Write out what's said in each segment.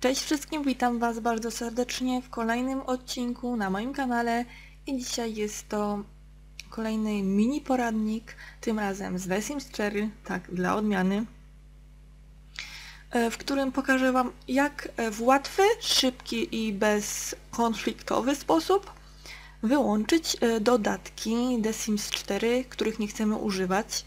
Cześć wszystkim, witam Was bardzo serdecznie w kolejnym odcinku na moim kanale i dzisiaj jest to kolejny mini poradnik, tym razem z The Sims 4, tak dla odmiany, e, w którym pokażę Wam jak w łatwy, szybki i bezkonfliktowy sposób wyłączyć e, dodatki The Sims 4, których nie chcemy używać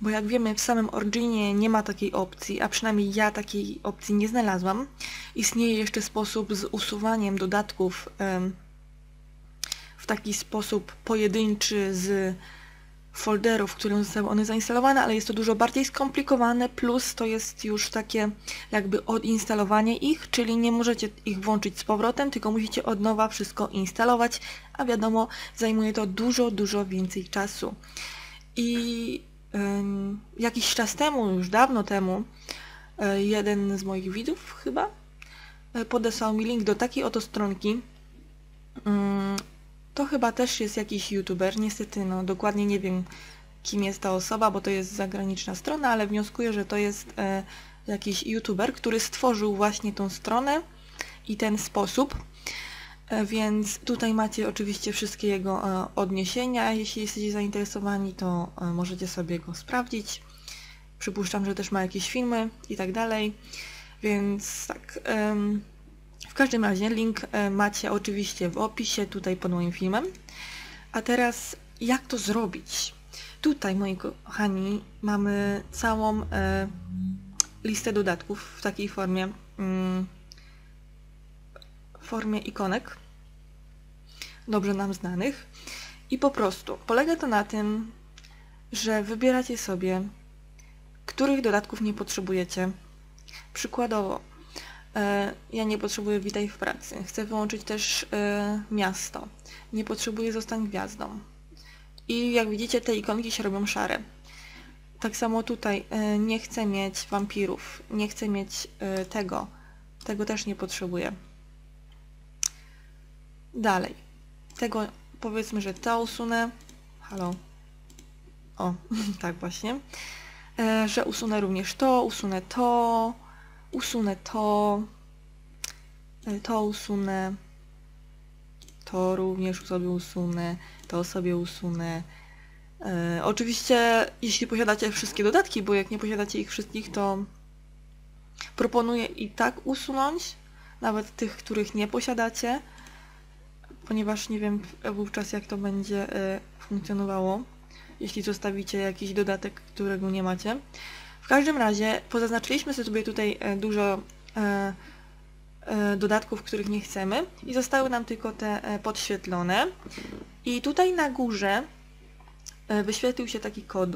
bo jak wiemy w samym Originie nie ma takiej opcji, a przynajmniej ja takiej opcji nie znalazłam. Istnieje jeszcze sposób z usuwaniem dodatków w taki sposób pojedynczy z folderów, w którym zostały one zainstalowane, ale jest to dużo bardziej skomplikowane, plus to jest już takie jakby odinstalowanie ich, czyli nie możecie ich włączyć z powrotem, tylko musicie od nowa wszystko instalować, a wiadomo, zajmuje to dużo, dużo więcej czasu. I jakiś czas temu, już dawno temu, e, jeden z moich widzów chyba e, podesłał mi link do takiej oto stronki. Mm, to chyba też jest jakiś youtuber, niestety no dokładnie nie wiem kim jest ta osoba, bo to jest zagraniczna strona, ale wnioskuję, że to jest e, jakiś youtuber, który stworzył właśnie tą stronę i ten sposób. E, więc tutaj macie oczywiście wszystkie jego e, odniesienia. Jeśli jesteście zainteresowani, to e, możecie sobie go sprawdzić. Przypuszczam, że też ma jakieś filmy i tak dalej. Więc tak. W każdym razie link macie oczywiście w opisie tutaj pod moim filmem. A teraz jak to zrobić? Tutaj, moi kochani, mamy całą listę dodatków w takiej formie mm, formie ikonek dobrze nam znanych. I po prostu polega to na tym, że wybieracie sobie, których dodatków nie potrzebujecie. Przykładowo, e, ja nie potrzebuję Witaj w pracy. Chcę wyłączyć też e, miasto. Nie potrzebuję Zostań gwiazdą. I jak widzicie, te ikonki się robią szare. Tak samo tutaj e, nie chcę mieć wampirów. Nie chcę mieć tego. Tego też nie potrzebuję. Dalej tego powiedzmy, że to usunę. Halo. O, tak właśnie. E, że usunę również to, usunę to, usunę to, e, to usunę, to również sobie usunę, to sobie usunę. E, oczywiście, jeśli posiadacie wszystkie dodatki, bo jak nie posiadacie ich wszystkich, to proponuję i tak usunąć, nawet tych, których nie posiadacie ponieważ nie wiem wówczas jak to będzie e, funkcjonowało, jeśli zostawicie jakiś dodatek, którego nie macie. W każdym razie pozaznaczyliśmy sobie tutaj e, dużo e, dodatków, których nie chcemy i zostały nam tylko te podświetlone. I tutaj na górze wyświetlił się taki kod.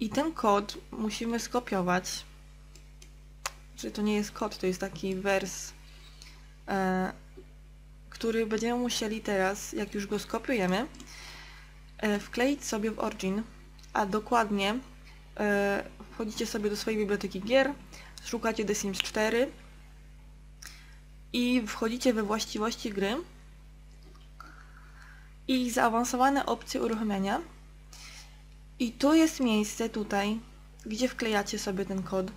I ten kod musimy skopiować. Czy to nie jest kod, to jest taki wers który będziemy musieli teraz, jak już go skopiujemy, e, wkleić sobie w Origin, a dokładnie e, wchodzicie sobie do swojej biblioteki gier, szukacie The Sims 4 i wchodzicie we właściwości gry i zaawansowane opcje uruchomienia i tu jest miejsce tutaj, gdzie wklejacie sobie ten kod.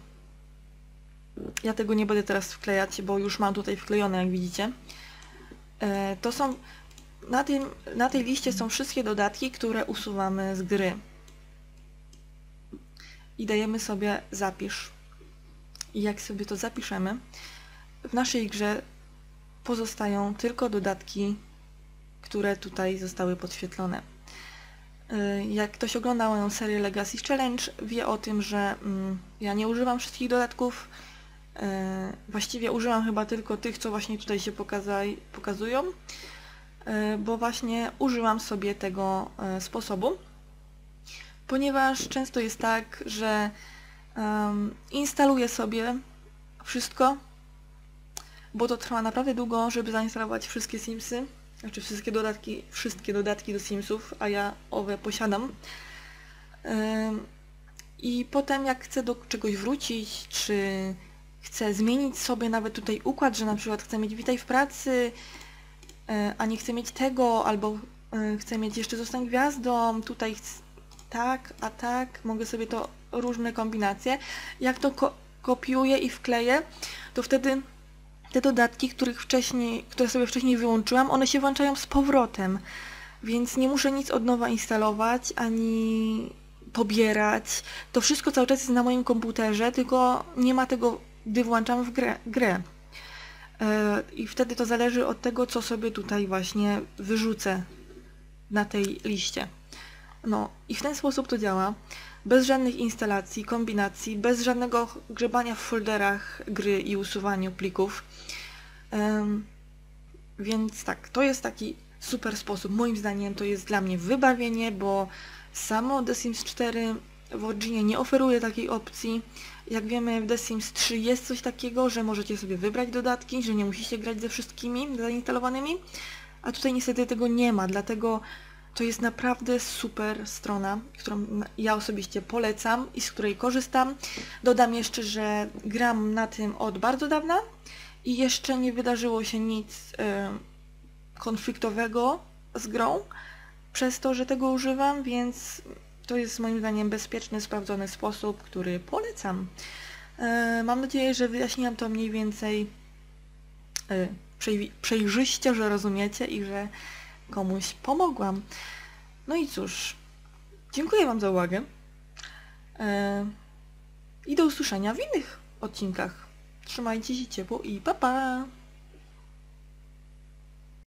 Ja tego nie będę teraz wklejać, bo już mam tutaj wklejone, jak widzicie. E, to są na, tym, na tej liście są wszystkie dodatki, które usuwamy z gry. I dajemy sobie zapisz. I jak sobie to zapiszemy, w naszej grze pozostają tylko dodatki, które tutaj zostały podświetlone. E, jak ktoś oglądał moją serię Legacy Challenge, wie o tym, że mm, ja nie używam wszystkich dodatków, właściwie użyłam chyba tylko tych, co właśnie tutaj się pokazują, e, bo właśnie użyłam sobie tego e, sposobu, ponieważ często jest tak, że instaluję sobie wszystko, bo to trwa naprawdę długo, żeby zainstalować wszystkie Simsy, znaczy wszystkie dodatki, wszystkie dodatki do Simsów, a ja owe posiadam. I potem jak chcę do czegoś wrócić, czy chcę zmienić sobie nawet tutaj układ, że na przykład chcę mieć witaj w pracy, e, a nie chcę mieć tego, albo e, chcę mieć jeszcze zostań gwiazdą, tutaj tak, a tak, mogę sobie to różne kombinacje. Jak to ko kopiuję i wkleję, to wtedy te dodatki, których wcześniej, które sobie wcześniej wyłączyłam, one się włączają z powrotem. Więc nie muszę nic od nowa instalować, ani pobierać. To wszystko cały czas jest na moim komputerze, tylko nie ma tego, gdy włączam w grę. grę. E, I wtedy to zależy od tego, co sobie tutaj właśnie wyrzucę na tej liście. No i w ten sposób to działa. Bez żadnych instalacji, kombinacji, bez żadnego grzebania w folderach gry i usuwaniu plików. Więc tak, to jest taki super sposób. Moim zdaniem to jest dla mnie wybawienie, bo samo The Sims 4 w Originie nie oferuje takiej opcji. Jak wiemy w The Sims 3 jest coś takiego, że możecie sobie wybrać dodatki, że nie musicie grać ze wszystkimi zainstalowanymi, a tutaj niestety tego nie ma, dlatego to jest naprawdę super strona, którą ja osobiście polecam i z której korzystam. Dodam jeszcze, że gram na tym od bardzo dawna i jeszcze nie wydarzyło się nic konfliktowego z grą przez to, że tego używam, więc to jest moim zdaniem bezpieczny, sprawdzony sposób, który polecam. Y, mam nadzieję, że wyjaśniłam to mniej więcej y, przejrzyście, że rozumiecie i że komuś pomogłam. No i cóż, dziękuję Wam za uwagę e, i do usłyszenia w innych odcinkach. Trzymajcie się ciepło i pa pa!